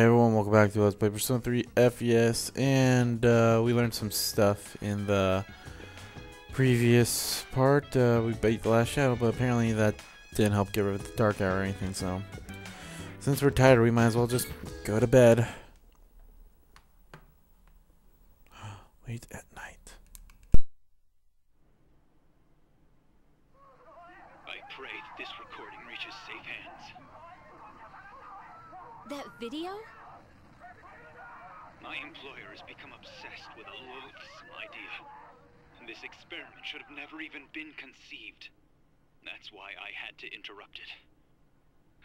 Hey everyone, welcome back to Let's Play Persona 3 FES, and uh, we learned some stuff in the previous part. Uh, we beat the last shadow, but apparently that didn't help get rid of the dark hour or anything, so... Since we're tired, we might as well just go to bed. Wait at night. I pray that this recording reaches safe hands. That video? My employer has become obsessed with a loathsome idea. And this experiment should have never even been conceived. That's why I had to interrupt it.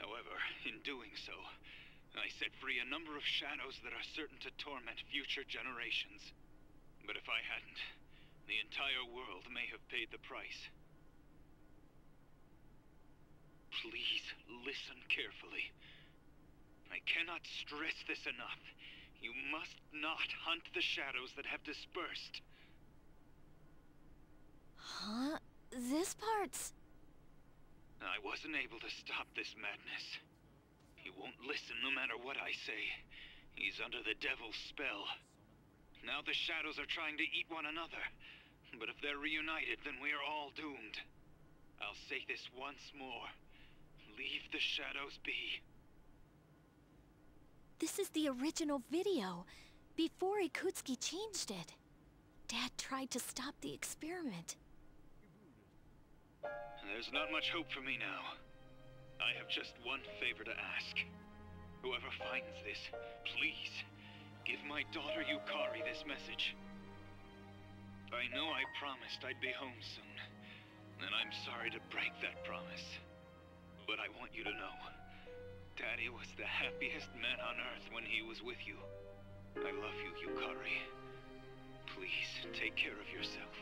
However, in doing so, I set free a number of shadows that are certain to torment future generations. But if I hadn't, the entire world may have paid the price. Please listen carefully. I cannot stress this enough. You must not hunt the shadows that have dispersed. Huh? This part's... I wasn't able to stop this madness. He won't listen no matter what I say. He's under the devil's spell. Now the shadows are trying to eat one another. But if they're reunited, then we are all doomed. I'll say this once more. Leave the shadows be. This is the original video, before Ikutsuki changed it. Dad tried to stop the experiment. There's not much hope for me now. I have just one favor to ask. Whoever finds this, please, give my daughter Yukari this message. I know I promised I'd be home soon, and I'm sorry to break that promise. But I want you to know, Daddy was the happiest man on Earth when he was with you. I love you, Yukari. Please, take care of yourself.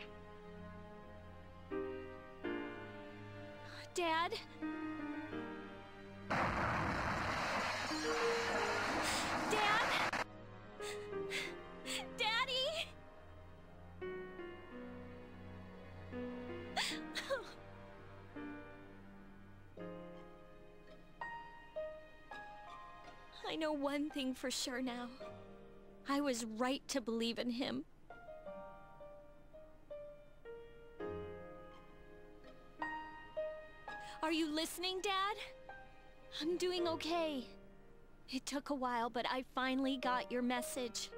Dad? Dad? Daddy? I know one thing for sure now. I was right to believe in him. Are you listening, Dad? I'm doing okay. It took a while, but I finally got your message.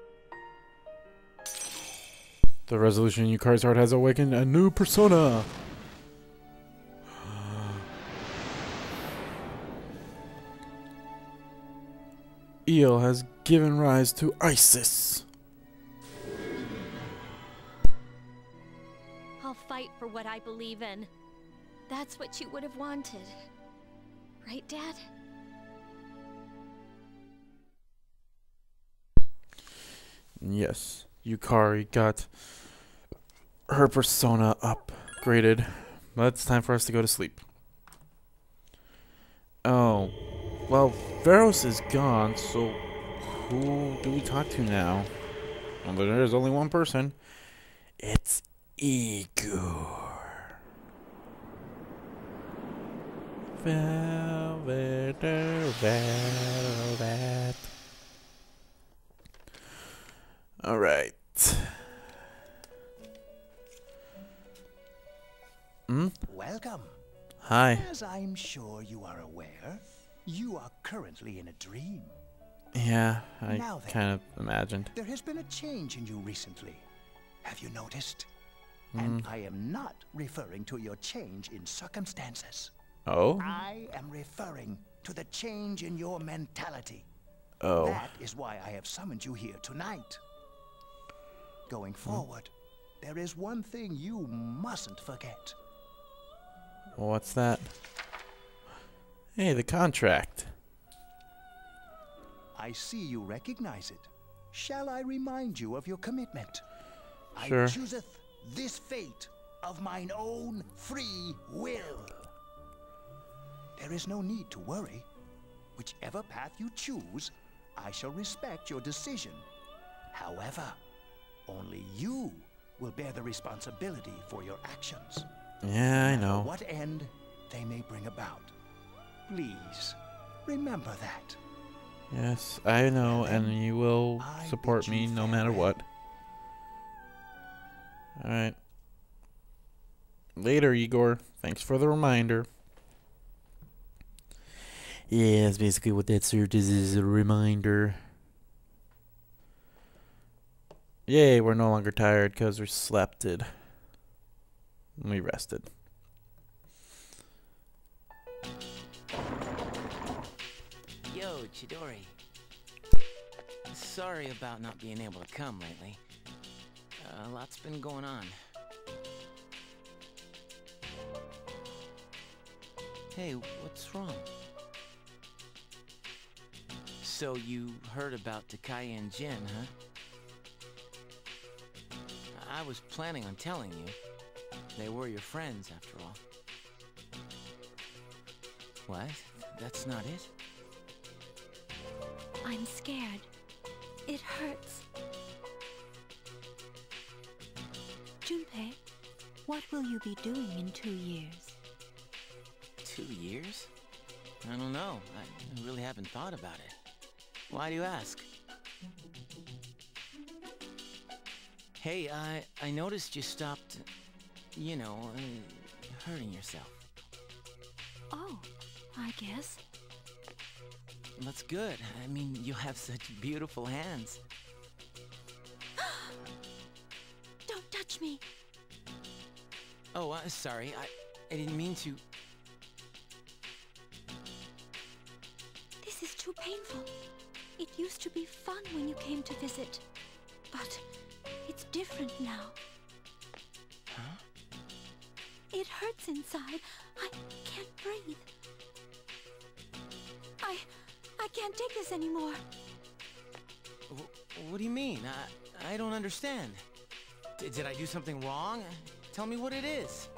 The resolution in Yukari's heart has awakened a new persona. Io has given rise to Isis. I'll fight for what I believe in. That's what you would have wanted. Right, Dad? Yes, Yukari got her persona upgraded. But it's time for us to go to sleep. Oh, well, Pharos is gone, so who do we talk to now? Well, there's only one person. It's Igor. Velvet, velvet. All right. Hmm? Welcome. Hi. As I'm sure you are aware, you are currently in a dream. Yeah, I Now then. kind of imagined. There has been a change in you recently. Have you noticed? And I am not referring to your change in circumstances. Oh? I am referring to the change in your mentality. Oh. That is why I have summoned you here tonight. Going hmm? forward, there is one thing you mustn't forget. What's that? Hey, the contract. I see you recognize it. Shall I remind you of your commitment? Sure. I chooseth this fate of mine own free will. There is no need to worry. Whichever path you choose, I shall respect your decision. However, only you will bear the responsibility for your actions. Yeah, I know. What end they may bring about. Please, remember that. Yes, I know, and you will support me no matter what. Alright. Later, Igor. Thanks for the reminder. Yeah, that's basically what that served as is a reminder. Yay, we're no longer tired because we slept it. We rested. Yo, Chidori. Sorry about not being able to come lately. Uh, a lot's been going on. Hey, what's wrong? So you heard about Takaya and Jin, huh? I was planning on telling you. They were your friends, after all. What? That's not it? I'm scared. It hurts. Junpei, what will you be doing in two years? Two years? I don't know. I really haven't thought about it. Why do you ask? Hey, I I noticed you stopped, you know, uh, hurting yourself. Oh, I guess. That's good. I mean, you have such beautiful hands. Don't touch me. Oh, uh, sorry. I I didn't mean to. This is too painful. Used to be fun when you came to visit. But it's different now. Huh? It hurts inside. I can't breathe. I I can't take this anymore. Wh- what do you mean? I I don't understand. D- did I do something wrong? Tell me what it is.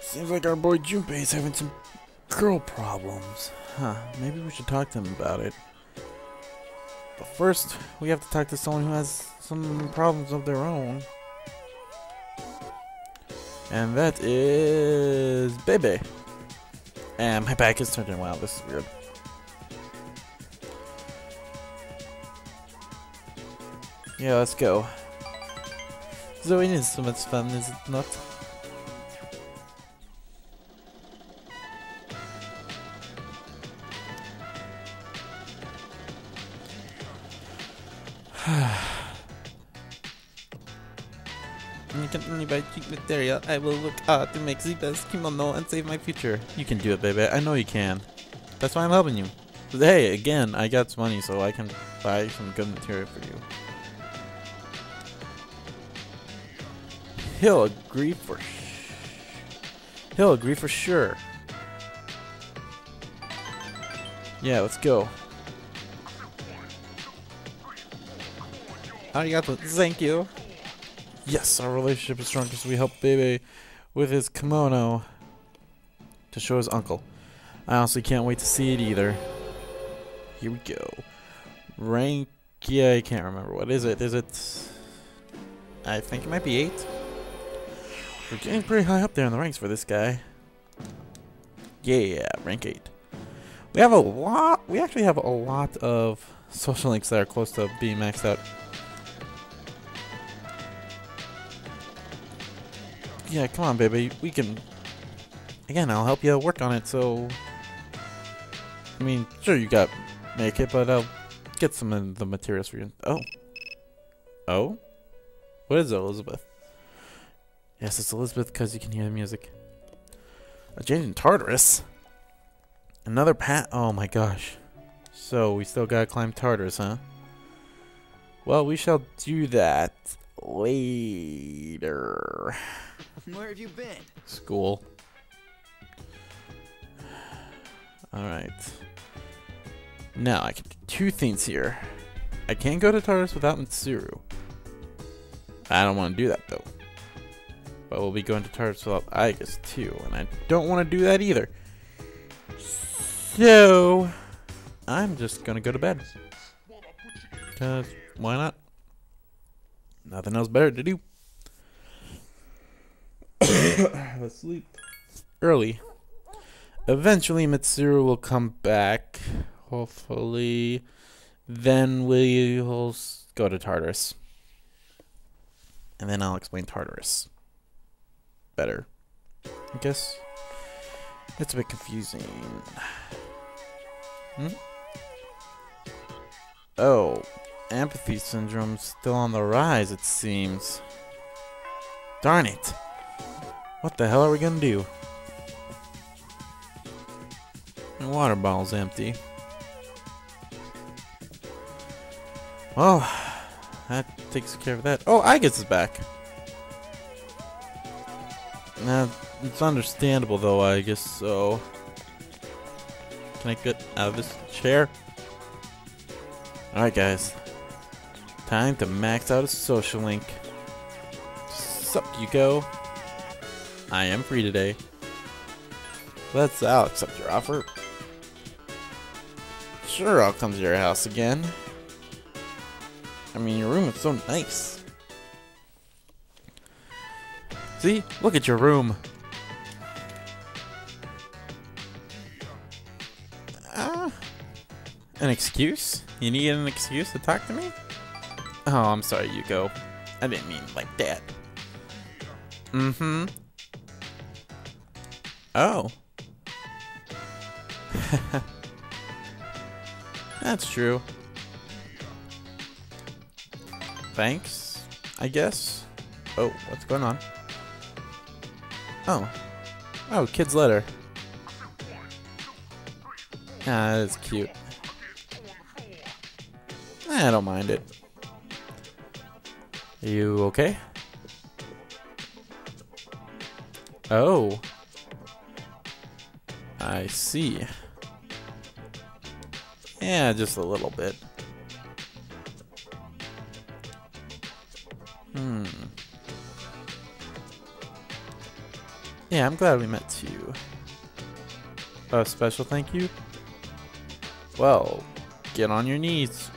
Seems like our boy Junpei's having some girl problems. Huh, maybe we should talk to him about it. But first, we have to talk to someone who has some problems of their own. And that is Bebe. And my back is turned in. Wow, this is weird. Yeah, let's go. Zoe is so much fun, is it not? You can only buy cheap material. I will work hard to make the best kimono and save my future. You can do it, baby. I know you can. That's why I'm helping you. But hey, again, I got money, so I can buy some good material for you. He'll agree for. He'll agree for sure. Yeah, let's go. Arigato. Thank you. Yes, our relationship is strong because we helped Bebe with his kimono to show his uncle. I honestly can't wait to see it either. Here we go. Rank, yeah, I can't remember. What is it? Is it... I think it might be 8. We're getting pretty high up there in the ranks for this guy. Yeah, rank 8. We have a lot, we actually have a lot of social links that are close to being maxed out. Yeah, come on, baby. We can. Again, I'll help you work on it. So, I mean, sure you got make it, but I'll get some of the materials for you. Oh, oh, what is it, Elizabeth? Yes, it's Elizabeth because you can hear the music. A change in Tartarus. Another pat. Oh my gosh. So we still gotta climb Tartarus, huh? Well, we shall do that later. Where have you been? School. Alright. Now, I can do two things here. I can't go to Tartarus without Mitsuru. I don't want to do that, though. But we'll be going to Tartarus without Aigis too, and I don't want to do that either. So, I'm just gonna go to bed. Cause why not? Nothing else better to do. Let's sleep early. Eventually, Mitsuru will come back. Hopefully, then we'll go to Tartarus, and then I'll explain Tartarus better. I guess it's a bit confusing. Hmm? Oh, apathy syndrome's still on the rise, it seems. Darn it. What the hell are we gonna do? My water bottle's empty. Well, that takes care of that. Oh, Aigis is back. Nah, it's understandable though, I guess so. Can I get out of this chair? Alright guys. Time to max out a social link. Sup, you go. I am free today. Let's I'll accept your offer. Sure, I'll come to your house again. I mean, your room is so nice. See? Look at your room. Ah. An excuse? You need an excuse to talk to me? Oh, I'm sorry, Yuko. I didn't mean like that. Mm-hmm. Oh. That's true. Thanks, I guess. Oh, what's going on? Oh. Oh, kid's letter. Ah, that's cute. I don't mind it. Are you okay? Oh. I see. Yeah, just a little bit. Yeah, I'm glad we met you. A special thank you? Well, get on your knees.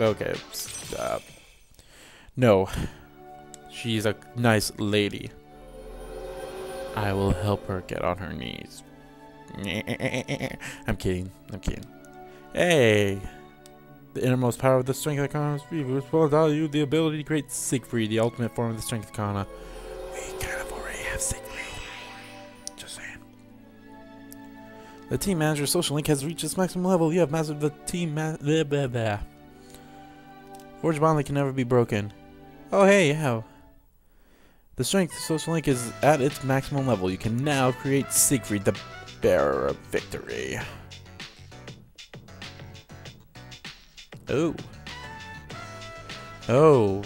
Okay, stop. No, she's a nice lady. I will help her get on her knees. I'm kidding. I'm kidding. Hey! The innermost power of the strength Arcana will allow you the ability to create Siegfried, the ultimate form of the strength Arcana. Have Siegfried. Just saying. The team manager social link has reached its maximum level. You have mastered the team ma- blah, blah, blah. Forge bond that can never be broken. Oh hey, how? The strength social link is at its maximum level. You can now create Siegfried, the bearer of victory. Oh. Oh.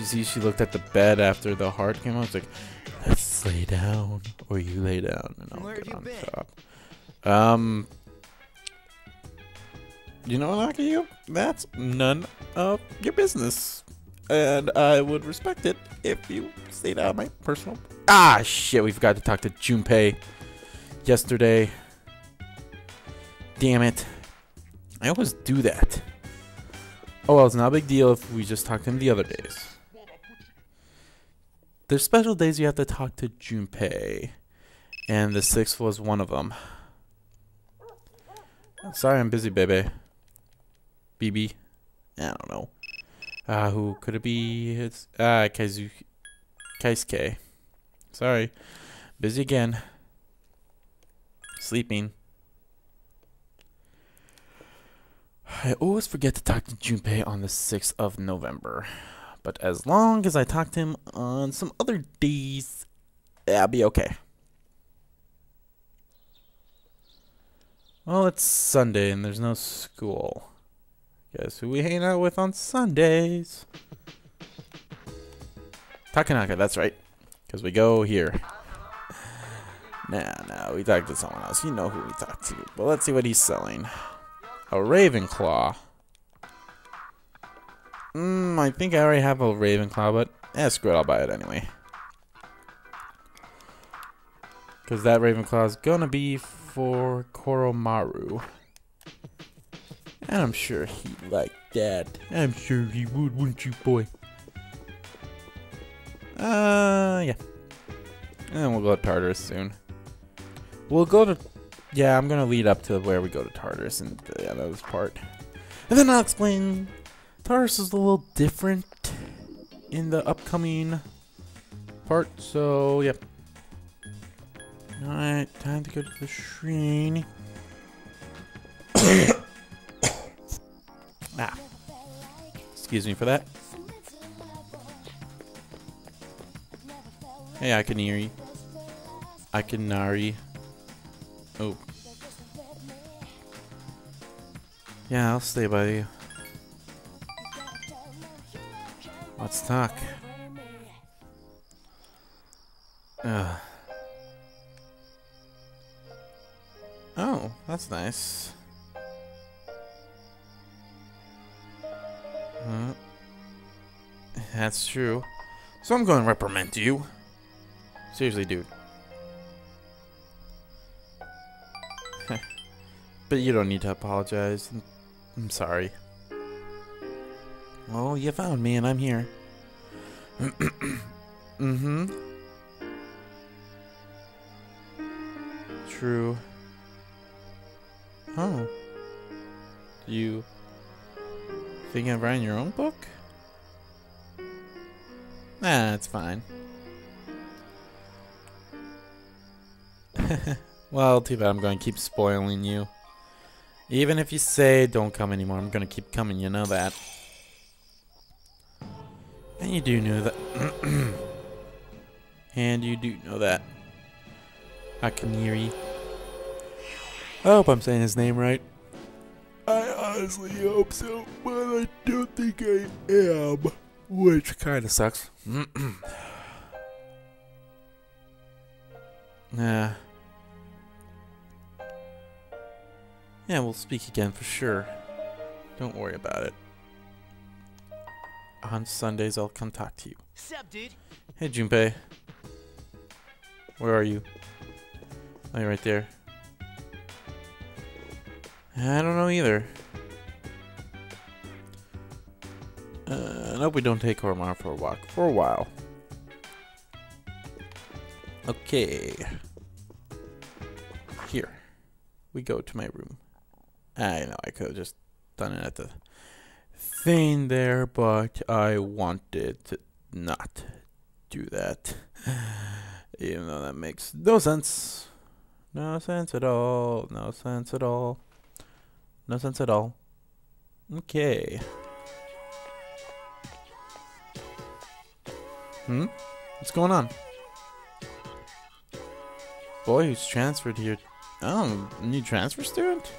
You see, she looked at the bed after the heart came out. It's like, lay down, or you lay down, and I'll Where get have on been? top. Um. You know what, Akayu? That's none of your business. And I would respect it if you stayed out of my personal. Ah, shit, we forgot to talk to Junpei yesterday. Damn it. I always do that. Oh well, it's not a big deal if we just talk to him the other days. There's special days you have to talk to Junpei, and the sixth was one of them. Sorry, I'm busy, baby. BB. I don't know. Uh, who could it be? It's ah Kaizu Kaisuke. Sorry. Busy again. Sleeping. I always forget to talk to Junpei on the 6th of November. But as long as I talk to him on some other days, I'll be okay. Well, it's Sunday and there's no school. Guess who we hang out with on Sundays? Takanaka, that's right. Because we go here. Nah, nah, we talked to someone else. You know who we talked to. But let's see what he's selling. A Ravenclaw. Hmm, I think I already have a Ravenclaw, but Eh, screw it, I'll buy it anyway. Because that Ravenclaw is gonna be for Koromaru. And I'm sure he'd like that. I'm sure he would, wouldn't you, boy? Uh, yeah. And we'll go to Tartarus soon. We'll go to... Yeah, I'm gonna lead up to where we go to Tartarus and the this part. And then I'll explain... Tartarus is a little different in the upcoming part, so, yep. Alright, time to go to the shrine. ah. Excuse me for that. Hey, I can hear you. I can Nari. Oh. Yeah, I'll stay by you. Let's talk. Ugh. Oh, that's nice. Uh, that's true. So I'm going to reprimand you. Seriously, dude. but you don't need to apologize. I'm sorry. Well, you found me and I'm here. mm-hmm. True. Oh. You think of writing your own book? Nah, it's fine. well, too bad I'm going to keep spoiling you. Even if you say don't come anymore, I'm going to keep coming, you know that. And you do know that. and you do know that. Akaniri. I hope I'm saying his name right. I honestly hope so, but I don't think I am. Which kind of sucks. nah. Uh, yeah, we'll speak again for sure. Don't worry about it. On Sundays, I'll come talk to you. Sup, dude? Hey, Junpei. Where are you? Oh, you're right there. I don't know either. Uh, I hope we don't take Koromar for a walk for a while. Okay. Here. We go to my room. I know I could have just done it at the thing there, but I wanted to not do that. Even though that makes no sense. No sense at all. No sense at all. No sense at all. Okay. Hmm? What's going on? Boy who's transferred here. Oh, new transfer student?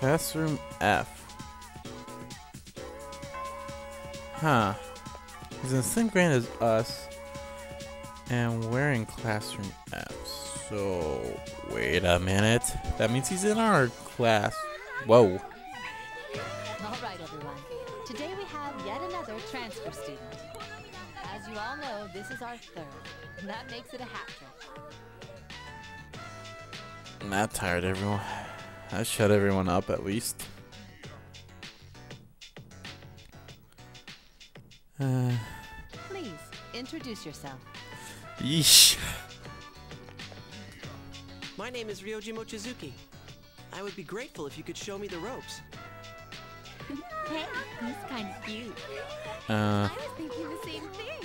Classroom F. Huh. He's in the same grade as us. And we're in classroom F. So, wait a minute. That means he's in our class. Whoa. All right, everyone. Today we have yet another transfer student. As you all know, this is our third. And that makes it a hat trick. I'm not tired, everyone. I shut everyone up at least. Uh, Please, introduce yourself. yeesh. My name is Ryoji Mochizuki. I would be grateful if you could show me the ropes. Hey, he's kind of cute. Uh, I was thinking the same thing.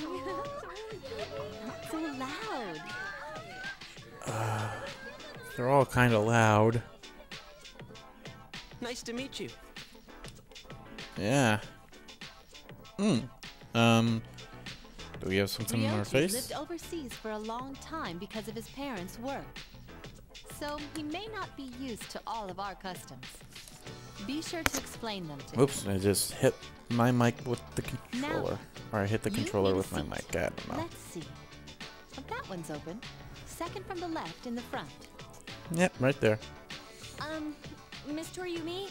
Not so loud. they're all kind of loud. Nice to meet you. Yeah. Hmm. Um. Do we have something on our Ryoji face? lived overseas for a long time because of his parents' work. So he may not be used to all of our customs. Be sure to explain them to him. Oops! I just hit my mic with the controller, or I hit the controller with my mic. I don't know. Let's see. Oh, that one's open. Second from the left in the front. Yep, right there. Um, Miss Toriumi,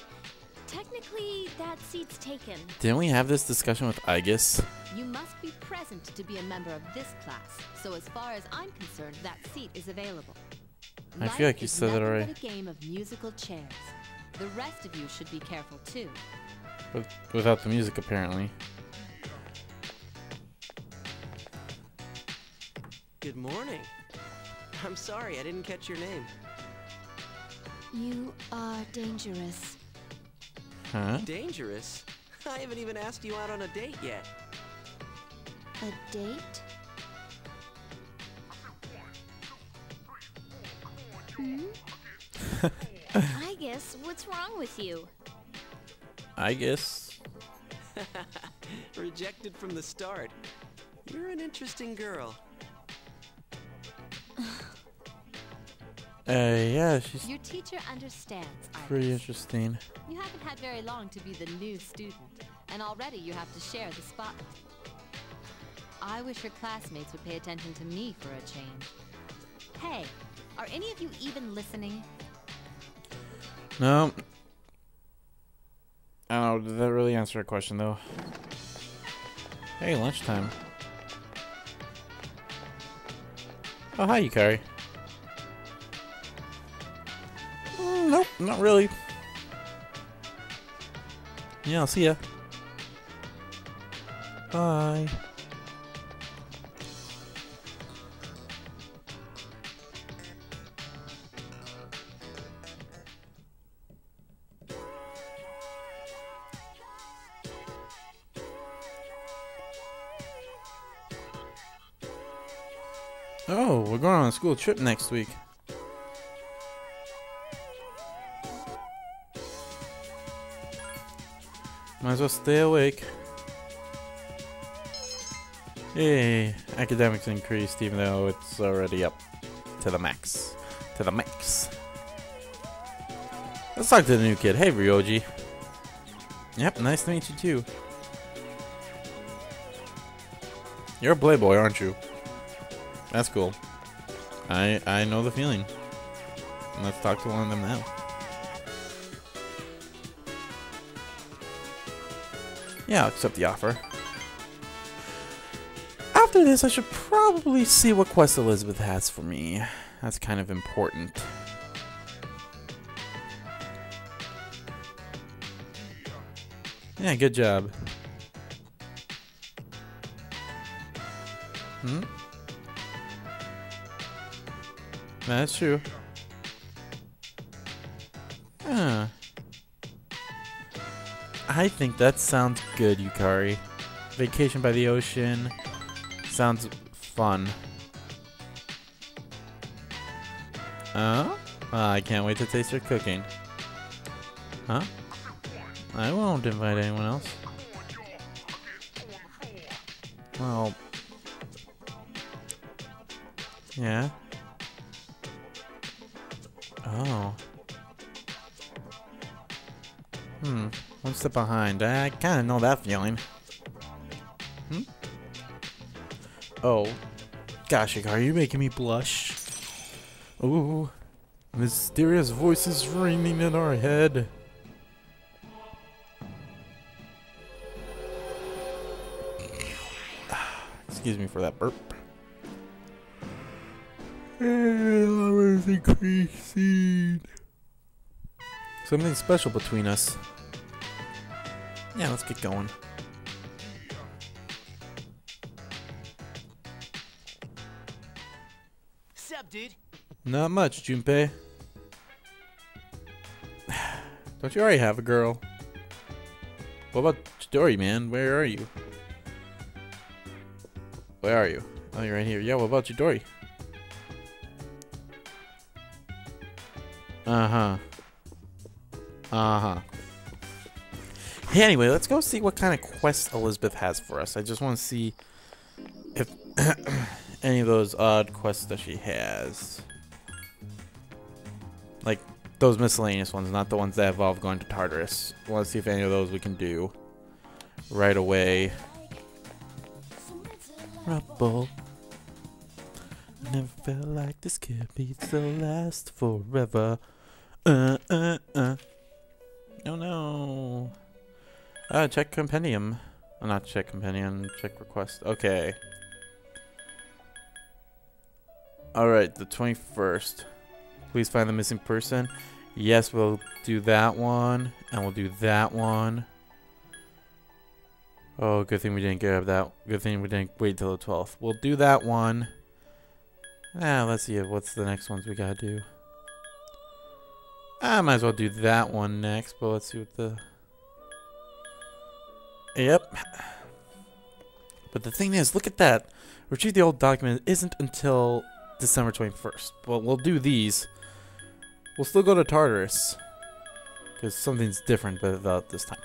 Technically, that seat's taken. Didn't we have this discussion with Aigis? You must be present to be a member of this class, so as far as I'm concerned, that seat is available. I feel like you said that nothing already. But a game of musical chairs. The rest of you should be careful too. With, without the music, apparently. Good morning. I'm sorry, I didn't catch your name. You are dangerous. Huh? Dangerous? I haven't even asked you out on a date yet. A date? Hmm? I guess, what's wrong with you? I guess. Rejected from the start. You're an interesting girl. Uh, yeah, she's Your teacher understands, pretty interesting. You haven't had very long to be the new student, and already you have to share the spotlight. I wish your classmates would pay attention to me for a change. Hey, are any of you even listening? No. I don't know. Did that really answer a question, though? Hey, lunchtime. Oh, hi, Yukari. Not really. Yeah, I'll see ya. Bye. Oh, we're going on a school trip next week. Might as well stay awake. Hey, academics increased even though it's already up to the max. To the max. Let's talk to the new kid. Hey, Ryoji. Yep, nice to meet you too. You're a playboy, aren't you? That's cool. I I know the feeling. Let's talk to one of them now. Yeah, I'll accept the offer. After this, I should probably see what quest Elizabeth has for me. That's kind of important. Yeah, good job. Hmm? That's true. I think that sounds good, Yukari. Vacation by the ocean. Sounds fun. Oh? Ah, I can't wait to taste your cooking. Huh? I won't invite anyone else. Well... Yeah? One step behind. I kind of know that feeling. Hmm? Oh. Gosh, are you making me blush? Ooh. Mysterious voices ringing in our head. Excuse me for that burp. increasing. Something special between us. Yeah, let's get going. Sup, dude? Not much, Junpei. Don't you already have a girl? What about Chidori, man? Where are you? Where are you? Oh, you're right here. Yeah, what about Chidori? Uh-huh. Uh-huh. Hey, anyway, let's go see what kind of quest Elizabeth has for us. I just want to see if any of those odd quests that she has. Like, those miscellaneous ones, not the ones that involve going to Tartarus. I want to see if any of those we can do right away. Rubble. Never felt like this could be the last forever. Uh, uh, uh. Oh no. Uh, check compendium. Uh, not check compendium, check request. Okay. Alright, the 21st. Please find the missing person. Yes, we'll do that one. And we'll do that one. Oh, good thing we didn't grab that. Good thing we didn't wait till the 12th. We'll do that one. Ah, let's see what's the next ones we gotta do. I might as well do that one next, but let's see what the... Yep. But the thing is, look at that. Retrieve the old document isn't until December 21st. Well, we'll do these. We'll still go to Tartarus. Because something's different about this time.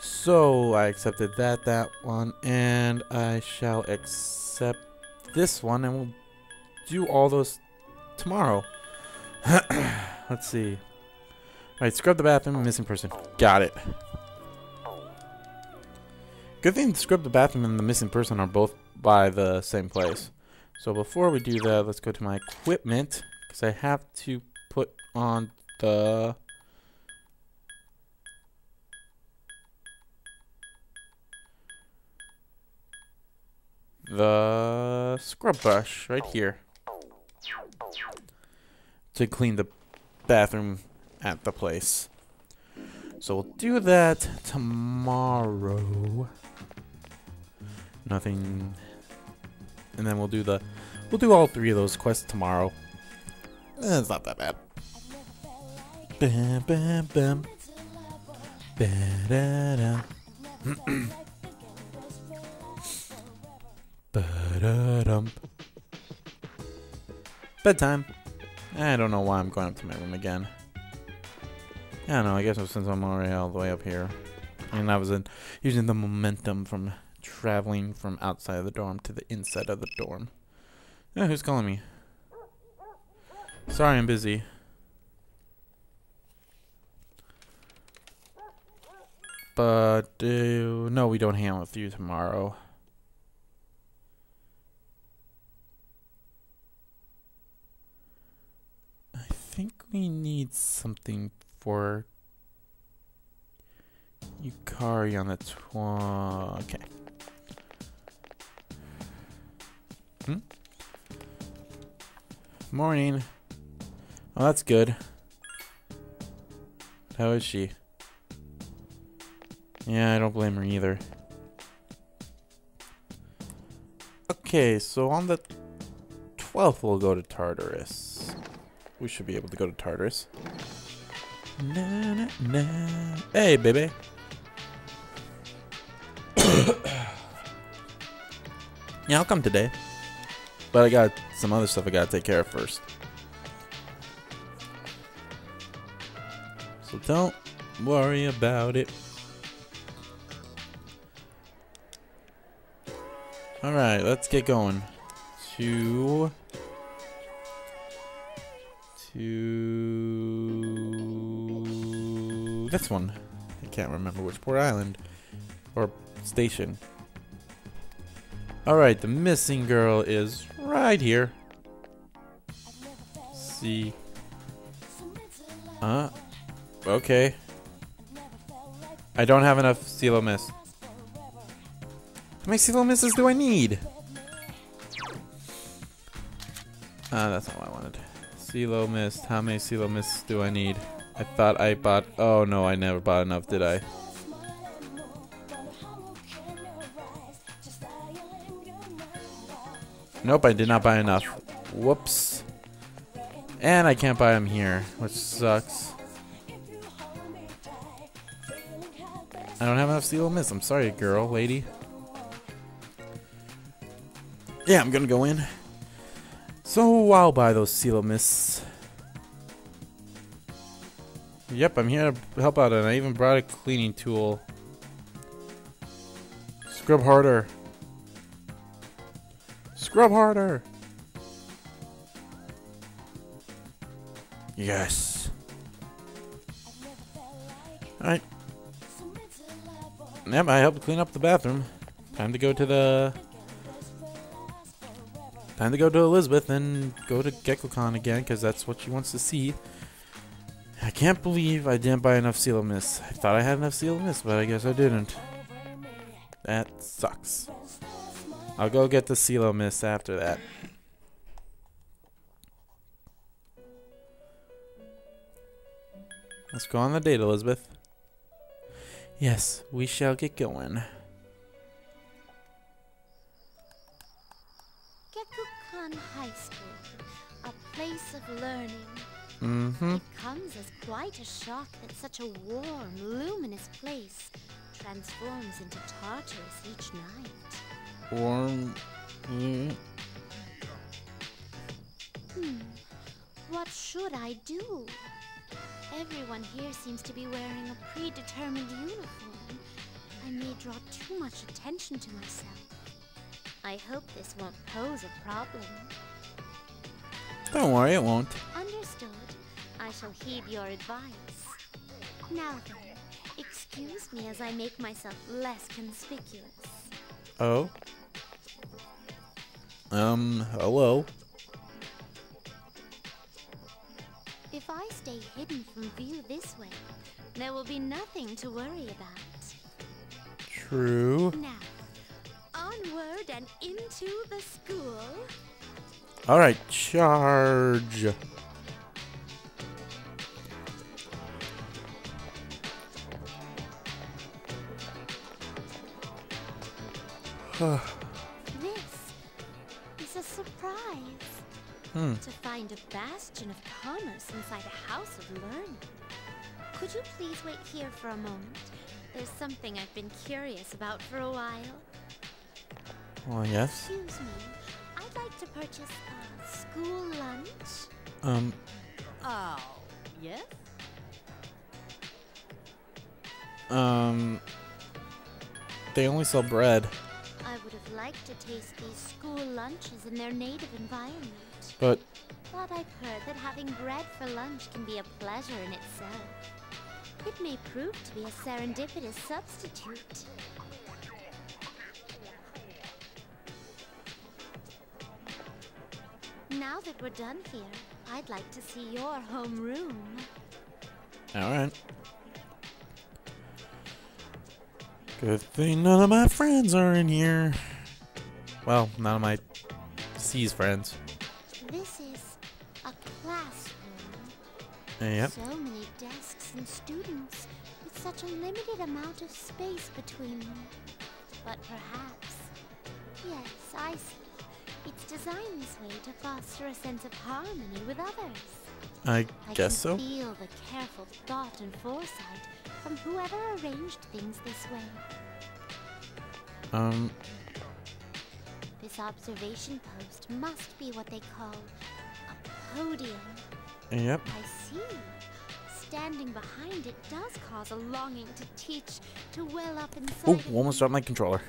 So, I accepted that, that one, and I shall accept this one, and we'll do all those tomorrow. Let's see. Alright, scrub the bathroom, missing person. Got it. Good thing the scrub the bathroom and the missing person are both by the same place. So before we do that, let's go to my equipment, because I have to put on the the scrub brush right here to clean the bathroom at the place. So we'll do that tomorrow. Nothing. And then we'll do the we'll do all three of those quests tomorrow. Eh, it's not that bad. Bam bam bam. Ba-da-da. Ba-da-dum. Bedtime. I don't know why I'm going up to my room again. I don't know, I guess since I'm already all the way up here. And I was in, using the momentum from traveling from outside of the dorm to the inside of the dorm. Yeah, who's calling me? Sorry, I'm busy. But, uh, no, we don't hang out with you tomorrow. I think we need something for Yukari on the tw- okay. Hmm? Morning. Oh, that's good. How is she? Yeah, I don't blame her either. Okay, so on the 12th we'll go to Tartarus. We should be able to go to Tartarus. Na, na, na. Hey, baby. yeah, I'll come today. But I got some other stuff I gotta take care of first. So don't worry about it. Alright, let's get going. To... To... This one. I can't remember which port island. Or station. Alright, the missing girl is right here. See. Uh. Okay. I don't have enough Silo Mist. How many Silo Mists do I need? Ah, uh, that's not what I wanted. Silo Mist. How many Silo Mists do I need? I thought I bought... Oh, no, I never bought enough, did I? Nope, I did not buy enough. Whoops. And I can't buy them here, which sucks. I don't have enough Silo Mist. I'm sorry, girl, lady. Yeah, I'm gonna go in. So I'll buy those Silo Mists. Yep, I'm here to help out, and I even brought a cleaning tool. Scrub harder. Scrub harder. Yes. Alright. Yep, I helped clean up the bathroom. Time to go to the... Time to go to Elizabeth and go to Gekkoukan again, because that's what she wants to see. I can't believe I didn't buy enough Seal of Mist. I thought I had enough Seal of Mist, but I guess I didn't. That sucks. I'll go get the Seal of Mist after that. Let's go on the date, Elizabeth. Yes, we shall get going. Gekkoukan High School, a place of learning. Mm-hmm. It comes as quite a shock that such a warm, luminous place transforms into Tartarus each night. Warm. Mm. Hmm. What should I do? Everyone here seems to be wearing a predetermined uniform. I may draw too much attention to myself. I hope this won't pose a problem. Don't worry, it won't. Understood. I shall heed your advice. Now then, excuse me as I make myself less conspicuous. Oh. Um, hello. If I stay hidden from view this way, there will be nothing to worry about. True. Now, onward and into the school. Alright, charge. find a bastion of commerce inside a house of learning. Could you please wait here for a moment? There's something I've been curious about for a while. Oh, yes. Excuse me. I'd like to purchase a school lunch. Um, Oh, yes? um, they only sell bread, I would have liked to taste these school lunches in their native environment. but But I've heard that having bread for lunch can be a pleasure in itself. It may prove to be a serendipitous substitute. Now that we're done here, I'd like to see your home room. alright. Good thing none of my friends are in here. Well, none of my C's friends. This is. Yep. So many desks and students with such a limited amount of space between them. But perhaps. Yes, I see. It's designed this way to foster a sense of harmony with others. I I guess can so. feel the careful thought and foresight from whoever arranged things this way. Um, This observation post must be what they call a podium. Yep. I see. Standing behind it does cause a longing to teach to well up inside. Oh, almost dropped my controller.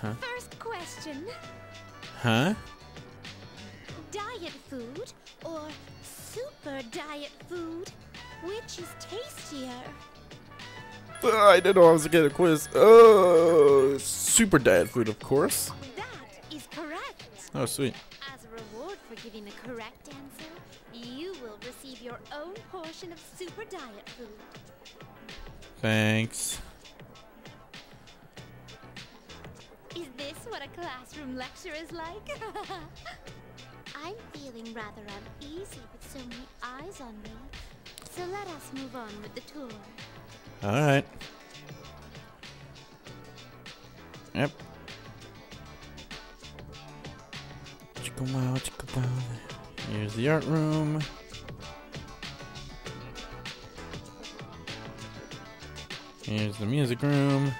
Huh? First question Huh? diet food or super diet food? Which is tastier? Uh, I didn't know I was getting a quiz. Oh, super diet food, of course. That is correct. Oh, sweet. As a reward for giving the correct answer, you will receive your own portion of super diet food. Thanks. Is this what a classroom lecture is like? I'm feeling rather uneasy with so many eyes on me. So let us move on with the tour. Alright. Yep. Here's the art room. Here's the music room.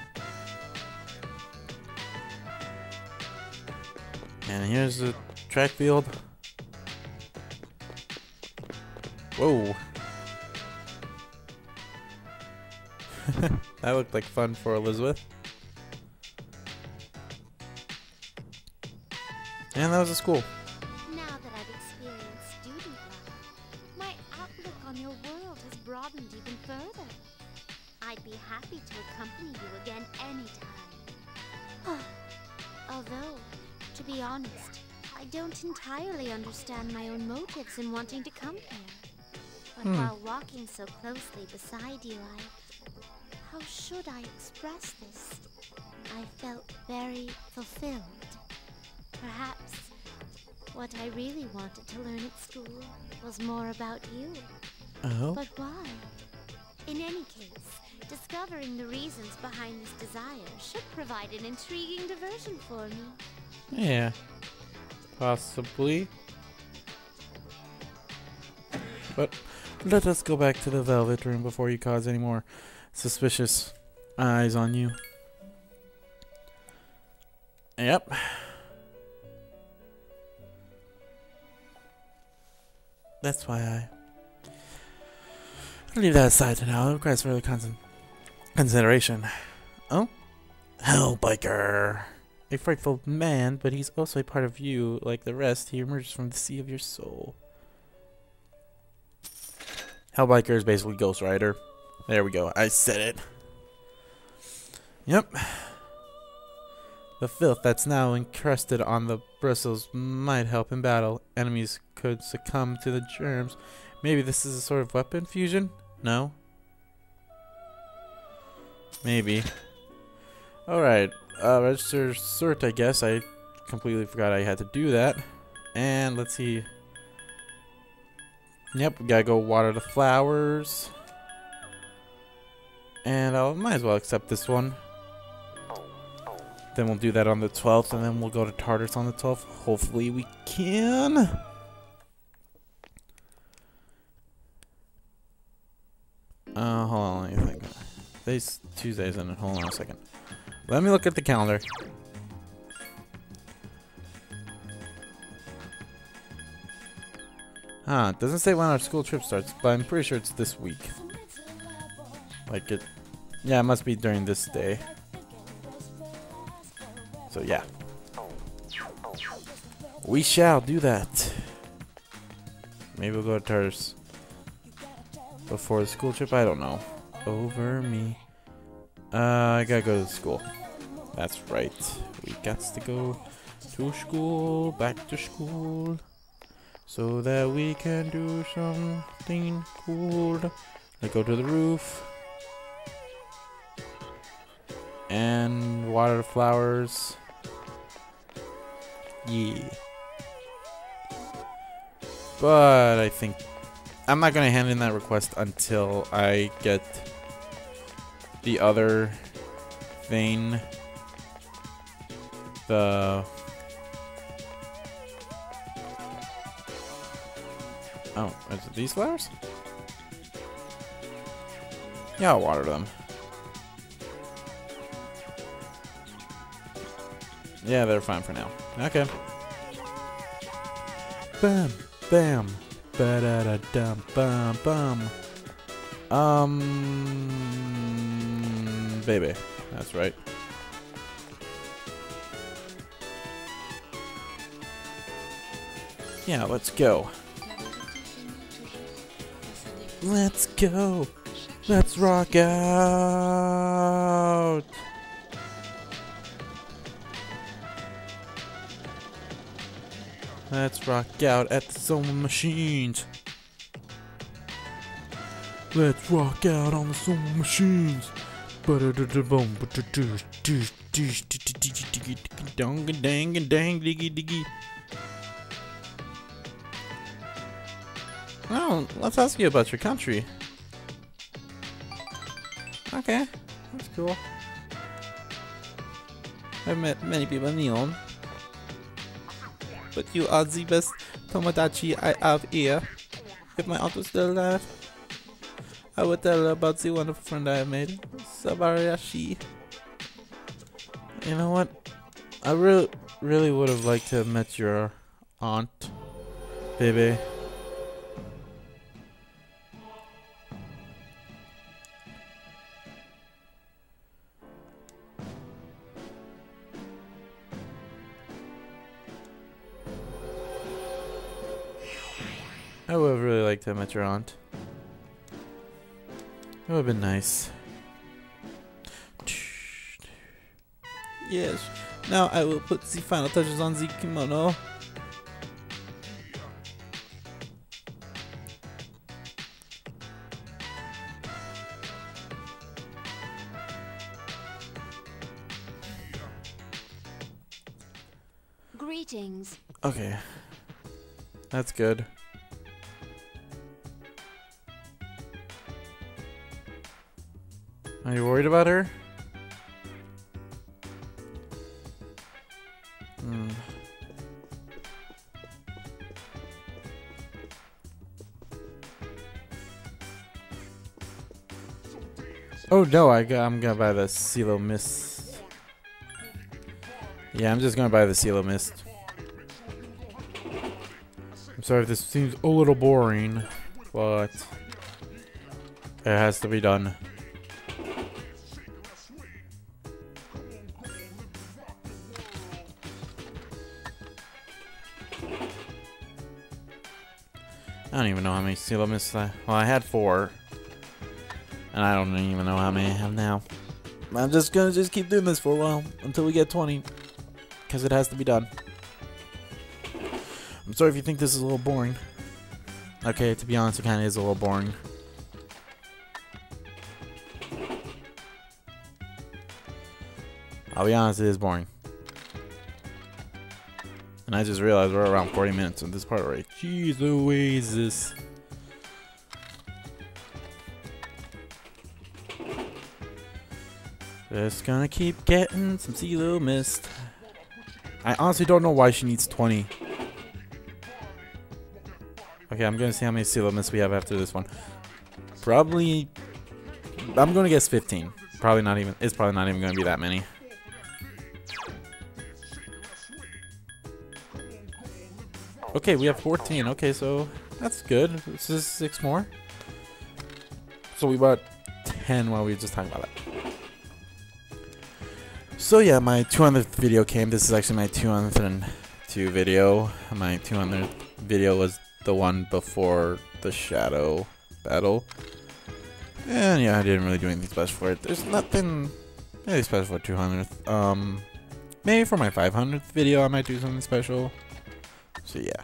And here's the track field. Whoa. that looked like fun for Elizabeth. And that was a school. Now that I've experienced student life, my outlook on your world has broadened even further. I'd be happy to accompany you again anytime. Although, to be honest, I don't entirely understand my own motives in wanting to come here. But Hmm. while walking so closely beside you, I. How should I express this? I felt very fulfilled. Perhaps what I really wanted to learn at school was more about you. Oh. But why? In any case, discovering the reasons behind this desire should provide an intriguing diversion for me. Yeah. Possibly. But let us go back to the velvet room before you cause any more suspicious eyes on you. Yep. That's why I I'll leave that aside for now. It requires further con- consideration. Oh? Hellbiker. A frightful man, but he's also a part of you. Like the rest, he emerges from the sea of your soul. Hellbiker is basically Ghost Rider. There we go. I said it. Yep. The filth that's now encrusted on the bristles might help in battle. Enemies could succumb to the germs. Maybe this is a sort of weapon fusion? No? Maybe. Alright. Uh, register cert, I guess. I completely forgot I had to do that. And let's see. Yep, we gotta go water the flowers. And I might as well accept this one. Then we'll do that on the 12th, and then we'll go to Tartarus on the 12th. Hopefully we can. Uh, hold on, let me think. Today's Tuesday, isn't it? Hold on a second. Let me look at the calendar. Huh, it doesn't say when our school trip starts, but I'm pretty sure it's this week. Like it, yeah, it must be during this day. So yeah. We shall do that. Maybe we'll go to Tartarus before the school trip. I don't know. Over me. Uh, I gotta go to school. That's right. We got to go to school, back to school, so that we can do something cool. Like go to the roof and water the flowers. Yeah. But I think I'm not gonna hand in that request until I get the other thing. The oh, is it these flowers? Yeah, I'll water them. Yeah, they're fine for now. Okay. Bam, bam, ba da da dum, bum, bum. Um, baby, that's right. Yeah, let's go. Let's go. Let's rock out. Let's rock out at the sewing machines. Let's rock out on the sewing machines. Dong. Oh, let's ask you about your country. Okay, that's cool. I've met many people in Neon. But you are the best Tomodachi I have here. If my aunt was still alive, I would tell her about the wonderful friend I have made, Subarashii. You know what? I really, really would have liked to have met your aunt, baby. I would have really liked to have met your aunt. It would have been nice. Yes. Now I will put the final touches on the kimono. Greetings. Okay. That's good. Are you worried about her? Oh no, I I'm gonna buy the Silo Mist. Yeah, I'm just gonna buy the Silo Mist. I'm sorry if this seems a little boring, but it has to be done. I don't even know how many Silo Mists I... Well, I had four. And I don't even know how many I have now. I'm just gonna just keep doing this for a while until we get 20. Because it has to be done. I'm sorry if you think this is a little boring. Okay, to be honest, it kind of is a little boring. I'll be honest, it is boring. And I just realized we're around 40 minutes in this part already. Jeez Louise. Just gonna keep getting some Silo Mist. I honestly don't know why she needs 20. Okay, I'm gonna see how many Silo Mists we have after this one. Probably... I'm gonna guess 15. Probably not even... It's probably not even gonna be that many. Okay, we have 14. Okay, so that's good. This is six more. So we bought 10 while we were just talking about that. So yeah, my 200th video came. This is actually my 202 video. My 200th video was the one before the Shadow battle. And yeah, I didn't really do anything special for it. There's nothing really special for 200th. Um, maybe for my 500th video I might do something special. So yeah.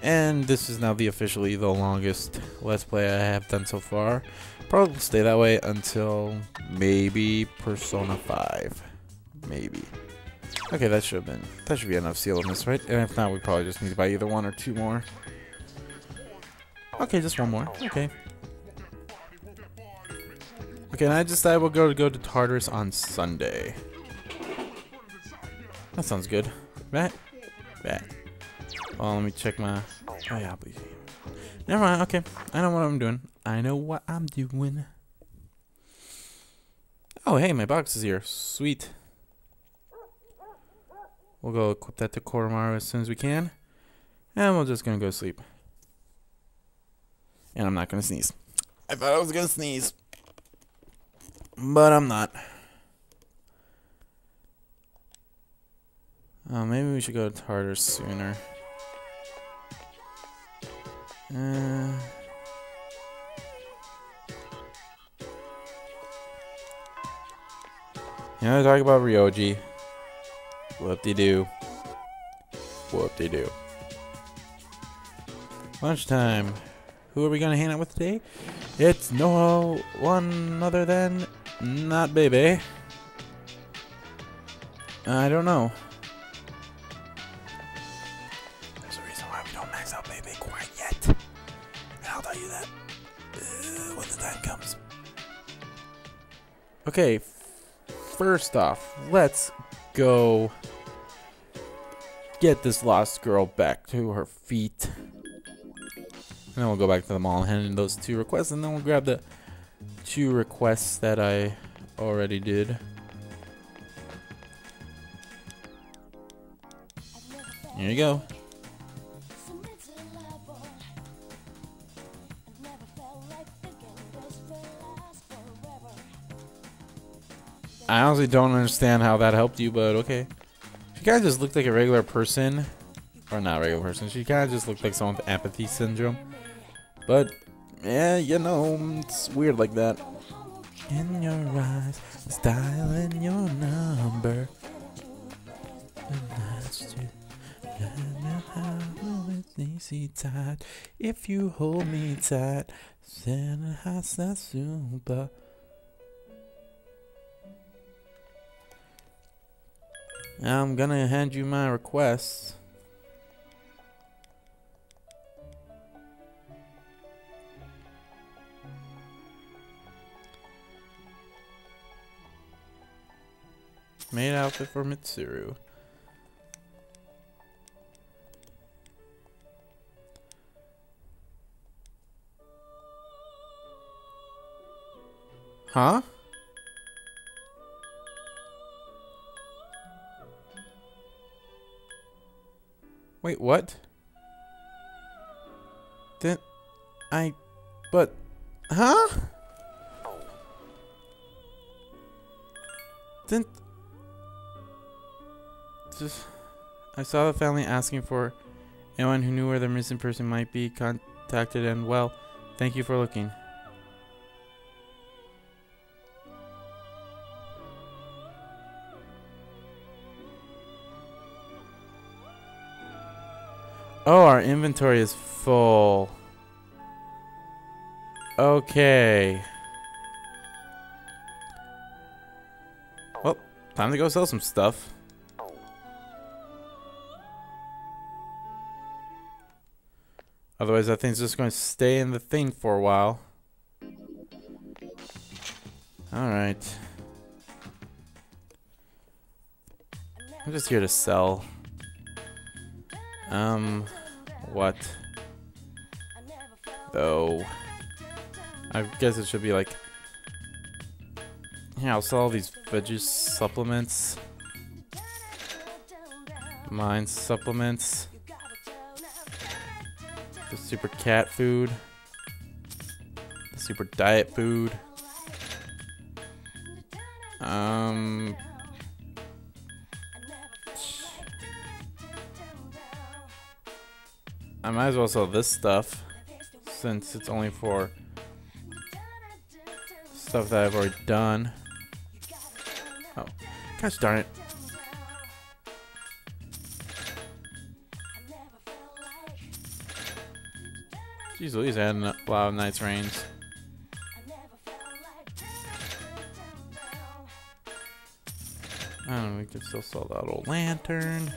And this is now the officially the longest Let's Play I have done so far. Probably stay that way until maybe Persona 5. Maybe. Okay, that should have been that should be enough seal on this, right? And if not, we probably just need to buy either one or two more. Okay, just one more. Okay. Okay, and I decided we'll go to go to Tartarus on Sunday. That sounds good. Right? Right. Oh, let me check my. Oh yeah, please. Never mind. Okay, I know what I'm doing. I know what I'm doing. Oh, hey, my box is here. Sweet. We'll go equip that to Koromaru as soon as we can. And we're just gonna go sleep. And I'm not gonna sneeze. I thought I was gonna sneeze. But I'm not. Oh, maybe we should go to Tartar sooner. Uh, you know, talk about Ryoji. Whoop de doo. Whoop de doo. Lunchtime. Who are we gonna hang out with today? It's no one other than not Bebe. I don't know. There's a reason why we don't max out Bebe quite yet. And I'll tell you that uh, when the time comes. Okay, first off, let's go get this lost girl back to her feet. And then we'll go back to the mall and hand in those two requests, and then we'll grab the two requests that I already did. Here you go. I honestly don't understand how that helped you, but okay. She kind of just looked like a regular person. Or not regular person. She kind of just looked like someone with apathy syndrome. But, yeah, you know, it's weird like that. In your eyes, style in your number. If you hold me tight, then I super. I'm gonna hand you my requests. Made outfit for Mitsuru. Huh? Wait, what? Then I but huh? Then just I saw the family asking for anyone who knew where the missing person might be contacted and well, thank you for looking. Oh, our inventory is full. Okay. Well, time to go sell some stuff. Otherwise, that thing's just going to stay in the thing for a while. Alright. I'm just here to sell. Um, what? Though. I guess it should be like. Yeah, I'll sell all these veggie supplements. Mine supplements. The super cat food. The super diet food. Um. I might as well sell this stuff since it's only for stuff that I've already done. Oh, gosh darn it. Jeez Louise, I had a lot of night's rains. Oh, we could still sell that old lantern.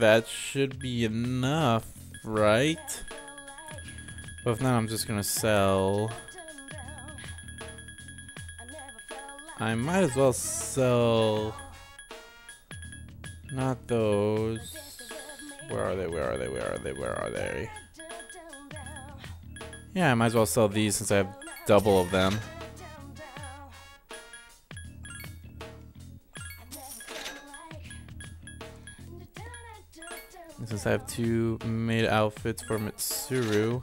That should be enough, right? But if not, I'm just gonna sell. I might as well sell. Not those. Where are they? Where are they? Where are they? Where are they? Yeah, I might as well sell these since I have double of them. Since I have two made outfits for Mitsuru.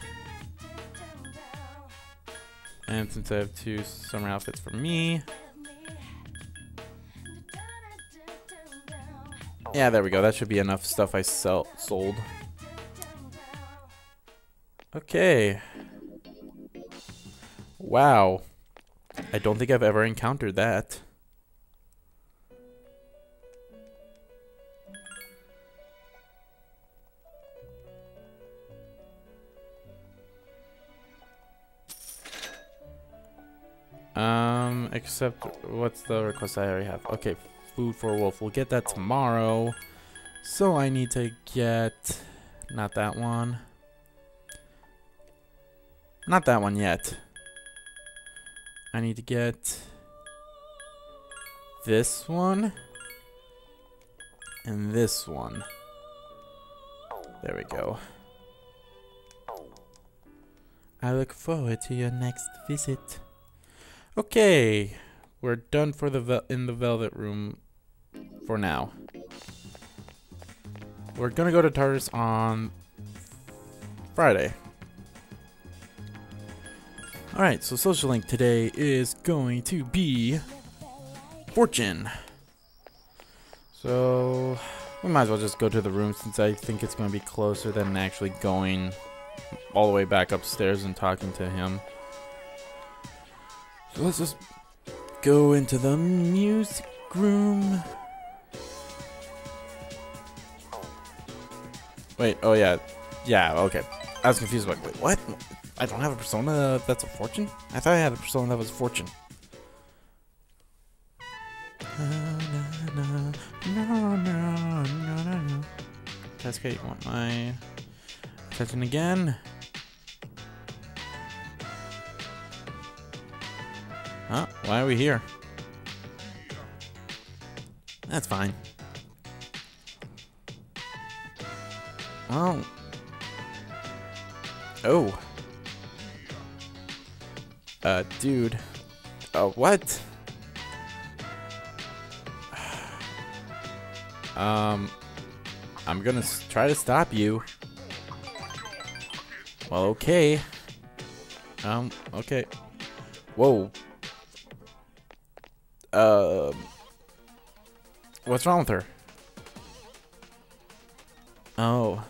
And since I have two summer outfits for me. Yeah, there we go. That should be enough stuff I sell sold. Okay. Wow. I don't think I've ever encountered that. Um, except, what's the request I already have? Okay, food for wolf. We'll get that tomorrow. So I need to get, not that one. Not that one yet. I need to get this one and this one. There we go. I look forward to your next visit. Okay, we're done for the in the velvet room for now. We're gonna go to Tartarus on Friday. Alright, so social link today is going to be Fortune. So we might as well just go to the room since I think it's going to be closer than actually going all the way back upstairs and talking to him. Let's just go into the music room. Wait, oh yeah. Yeah, okay. I was confused. Like, wait, what? I don't have a persona that's a fortune? I thought I had a persona that was a fortune. Cascade, you want my attention again? Why are we here? That's fine. Oh. Oh. Uh, dude. Uh, what? um, I'm gonna try to stop you. Well, okay. Um, okay. Whoa. Uh, what's wrong with her? Oh.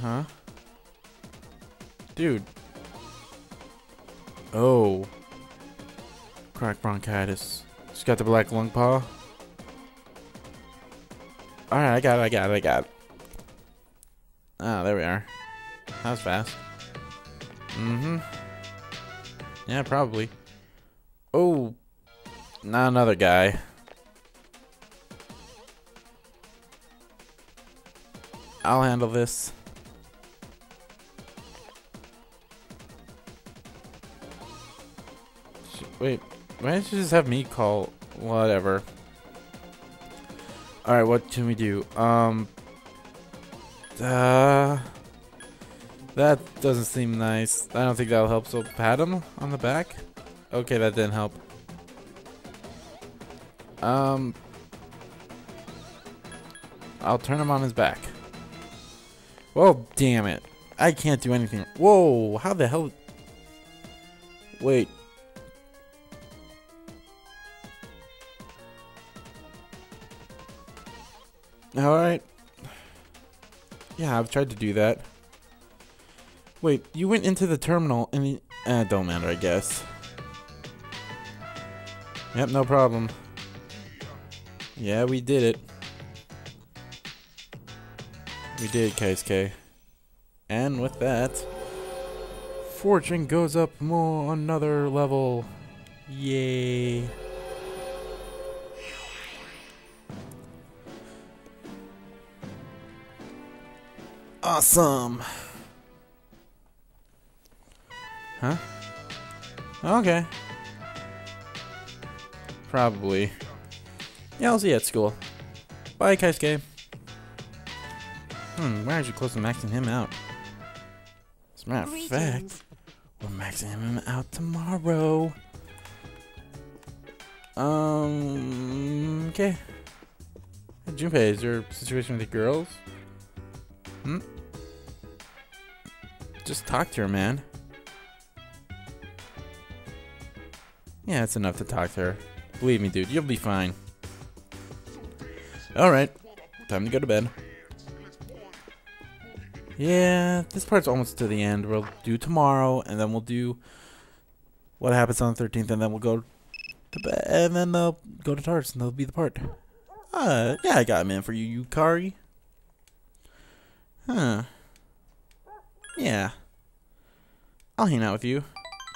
Huh? Dude. Oh. Chronic bronchitis. She's got the black lung paw. Alright, I got it, I got it, I got it. Ah, there we are. That was fast. Mm-hmm. Yeah, probably. Oh. Not another guy. I'll handle this. Wait, why didn't you just have me call? Whatever. Alright, what can we do? Um. Uh. That doesn't seem nice. I don't think that'll help, so pat him on the back? Okay, that didn't help. Um. I'll turn him on his back. Whoa, damn it. I can't do anything. Whoa, how the hell? Wait. Alright. Yeah, I've tried to do that. Wait, you went into the terminal and it eh, don't matter, I guess. Yep, no problem. Yeah, we did it. We did, Keisuke. And with that, fortune goes up more another level. Yay. Awesome. Huh? Okay. Probably. Yeah, I'll see you at school. Bye, Keisuke. Hmm, why are you close to maxing him out? As a matter of fact, we're maxing him out tomorrow. Um, okay. Hey, Junpei, is there a situation with the girls? Hmm? Just talk to her, man. Yeah, it's enough to talk to her. Believe me, dude, you'll be fine. Alright, time to go to bed. Yeah, this part's almost to the end. We'll do tomorrow, and then we'll do what happens on the 13th, and then we'll go to bed, and then they'll go to Tars, and that'll be the part. Uh, yeah, I got a man for you, Yukari. Huh. Yeah. I'll hang out with you.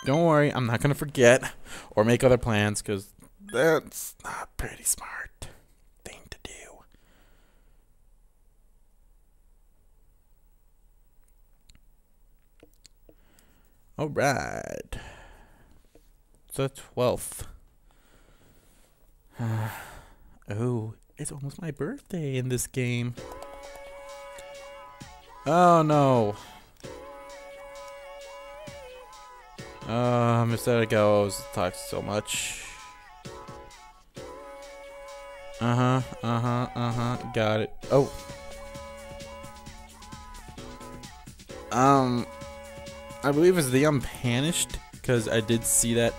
Don't worry, I'm not gonna forget or make other plans, because that's not pretty smart thing to do. All right. The 12th. oh, it's almost my birthday in this game. Oh no. Uh, Mr. Goes talks so much. Uh huh, uh huh, uh huh. Got it. Oh. Um, I believe it's the unpunished because I did see that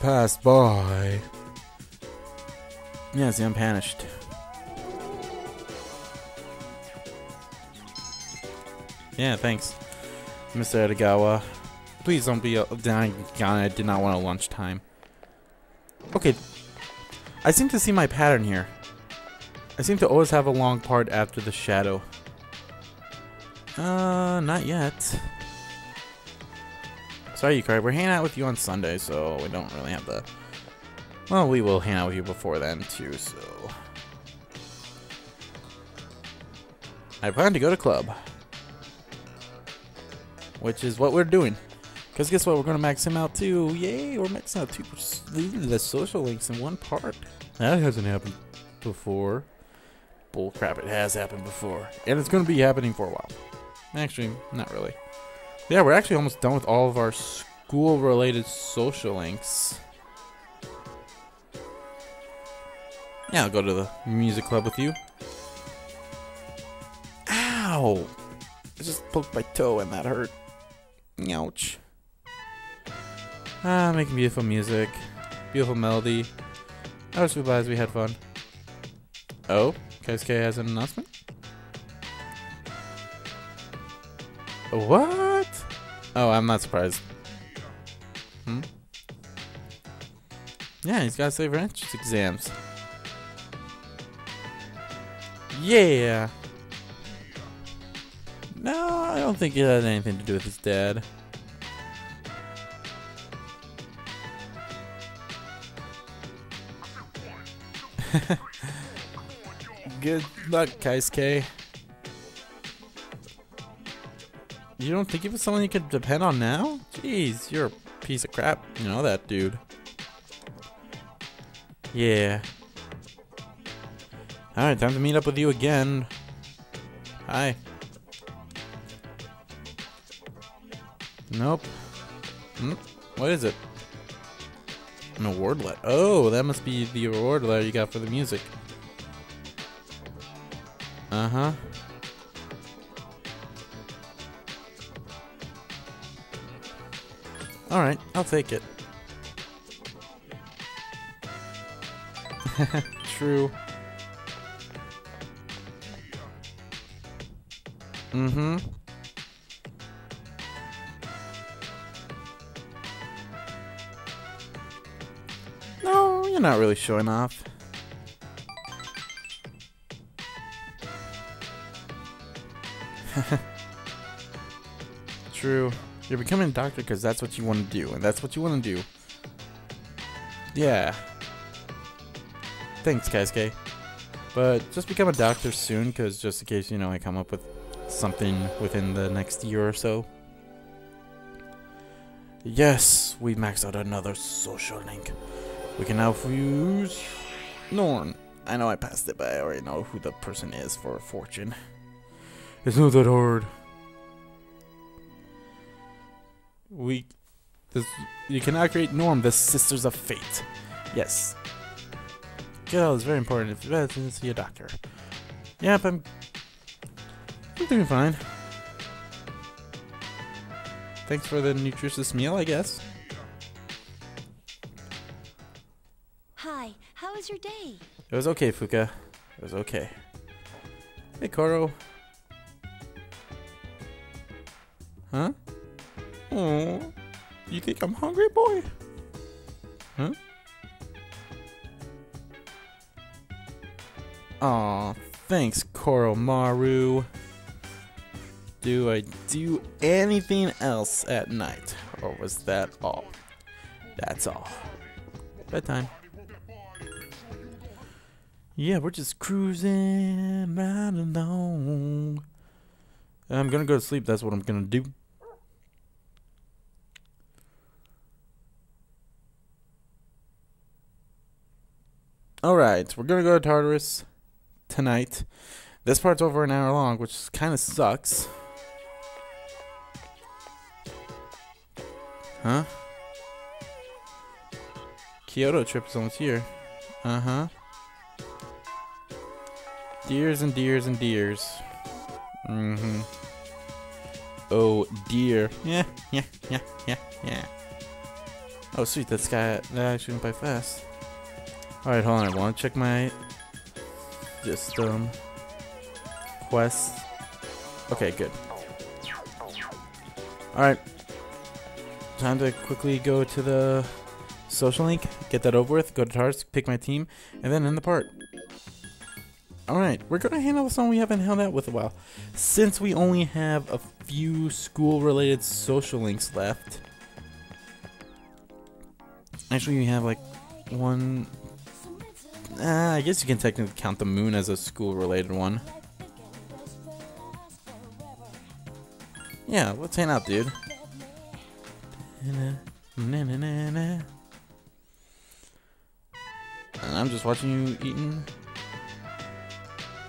pass by. Yeah, it's the unpunished. Yeah, thanks, Mr. Edogawa. Please don't be. Uh, I I did not want a lunchtime. Okay, I seem to see my pattern here. I seem to always have a long part after the shadow. Uh, not yet. Sorry, Yukari. We're hanging out with you on Sunday, so we don't really have the... Well, we will hang out with you before then, too, so... I plan to go to club. Which is what we're doing. Because guess what? We're going to max him out, too. Yay! We're maxing out two the social links in one part. That hasn't happened before. Bull crap, it has happened before. And it's going to be happening for a while. Actually, not really. Yeah, we're actually almost done with all of our school-related social links. Yeah, I'll go to the music club with you. Ow! I just poked my toe and that hurt. Ouch. Ah, making beautiful music. Beautiful melody. I was surprised we had fun. Oh, Keisuke has an announcement? What? Oh, I'm not surprised. Hmm? Yeah, he's got to save for entrance exams. Yeah. No, I don't think it had anything to do with his dad. Good luck, Keisuke. You don't think he was someone you could depend on now? Jeez, you're a piece of crap. You know that, dude. Yeah. Alright, time to meet up with you again. Hi. Nope. Hmm? What is it? An award letter. Oh, that must be the award letter you got for the music. Uh-huh. Alright, I'll take it. True. Mm-hmm. You're not really showing off. True. You're becoming a doctor because that's what you want to do, and that's what you want to do. Yeah. Thanks, Keisuke. But just become a doctor soon, because just in case, you know, I come up with something within the next year or so. Yes, we maxed out another social link. We can now use Norn. I know I passed it, but I already know who the person is for a fortune. It's not that hard. We, this, you cannot create Norn, the Sisters of Fate. Yes. Get out is very important if you're to see a doctor. Yep, I'm, I'm doing fine. Thanks for the nutritious meal, I guess. It was okay, Fuka. It was okay. Hey, Koro. Huh? Oh, you think I'm hungry, boy? Huh? Aw, thanks, Koromaru. Do I do anything else at night? Or was that all? That's all. Bedtime. Yeah, we're just cruising right along. I'm gonna go to sleep. That's what I'm gonna do. Alright, we're gonna go to Tartarus tonight. This part's over an hour long, which kind of sucks. Huh? Kyoto trip is almost here. Uh-huh. Deers and deers and deers. Mm-hmm. Oh dear. Yeah, yeah, yeah, yeah, yeah. Oh sweet, that's got... that actually went by fast. Alright, hold on, I wanna check my just um quests. Okay, good. Alright. Time to quickly go to the social link, get that over with, go to TARS, pick my team, and then end the part. Alright, we're gonna handle someone we haven't held out with a while. Since we only have a few school-related social links left. Actually, we have like one... Uh, I guess you can technically count the moon as a school-related one. Yeah, let's hang out, dude. And I'm just watching you eating.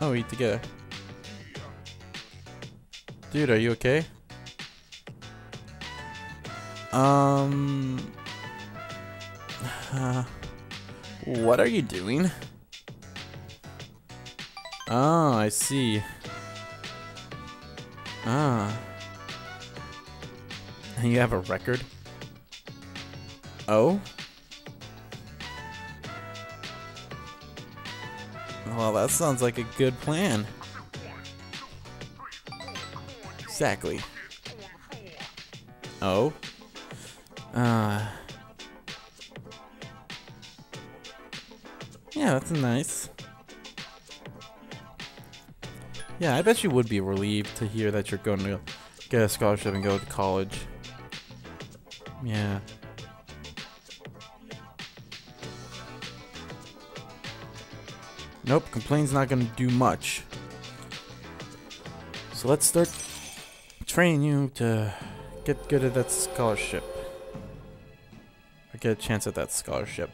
Oh, eat together. Dude, are you okay? Um. Uh, what are you doing? Oh, I see. Ah. You have a record? Oh? Well, that sounds like a good plan. Exactly. Oh? Uh... Yeah, that's nice. Yeah, I bet you would be relieved to hear that you're going to get a scholarship and go to college. Yeah. Nope, complain's not gonna do much. So let's start training you to get good at that scholarship. Or get a chance at that scholarship.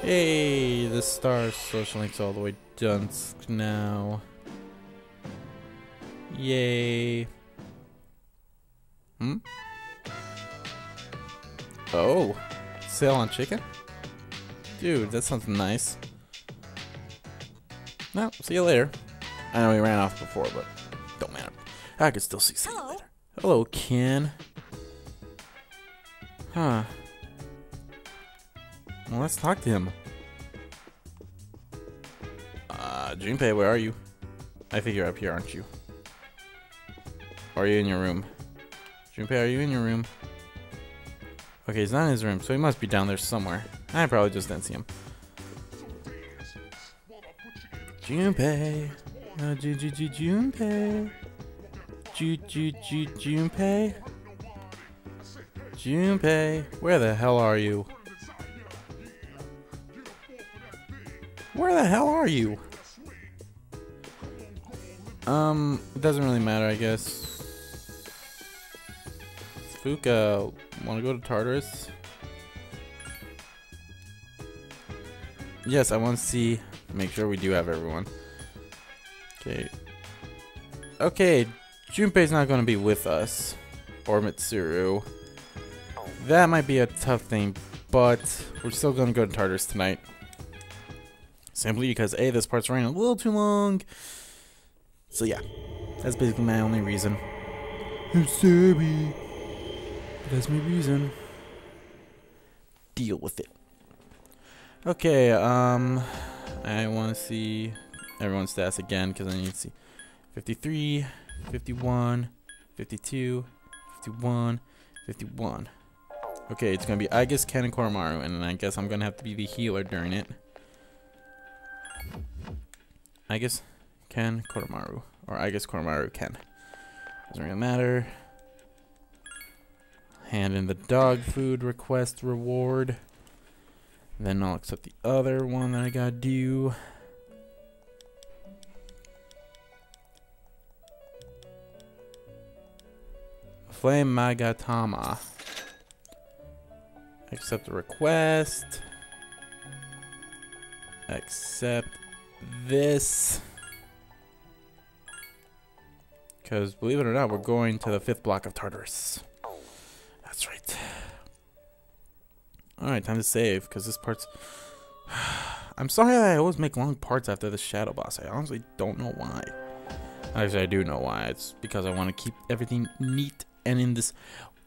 Hey, the star social link's all the way done now. Yay. Hmm? Oh, sale on chicken? Dude, that sounds nice. No, see you later. I know he ran off before, but don't matter. I could still see, see you later. Hello, Ken. Huh. Well, let's talk to him. Uh, Junpei, where are you? I think you're up here, aren't you? Or are you in your room? Junpei, are you in your room? Okay, he's not in his room, so he must be down there somewhere. I probably just didn't see him. Junpei. Uh, Ju Ju Ju Junpei. Ju Ju Ju Junpei. Junpei. Where the hell are you? Where the hell are you? Um, it doesn't really matter, I guess. Fuuka, wanna go to Tartarus? Yes, I want to see Make sure we do have everyone. Okay. Okay, Junpei's not going to be with us. Or Mitsuru. That might be a tough thing, but we're still going to go to Tartarus tonight. Simply because, A, this part's running a little too long. So yeah, that's basically my only reason. I'm sorry. That's my reason. Deal with it. Okay, um... I want to see everyone's stats again because I need to see 53, 51, 52, 51, 51. Okay, it's going to be I guess Ken and Koromaru, and I guess I'm going to have to be the healer during it. I guess Ken, Koromaru. Or I guess Koromaru, Ken. Doesn't really matter. Hand in the dog food request reward. Then I'll accept the other one that I gotta do. Flame Magatama. Accept the request. Accept this. Because believe it or not, we're going to the fifth block of Tartarus. That's right. Alright, time to save, because this part's... I'm sorry that I always make long parts after the Shadow Boss. I honestly don't know why. Actually, I do know why. It's because I want to keep everything neat and in this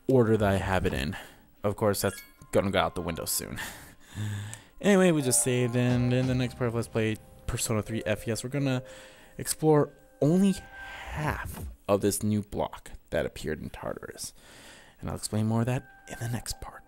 order that I have it in. Of course, that's gonna go out the window soon. anyway, we just saved, and in the next part of Let's Play Persona 3 FES, we're gonna explore only half of this new block that appeared in Tartarus. And I'll explain more of that in the next part.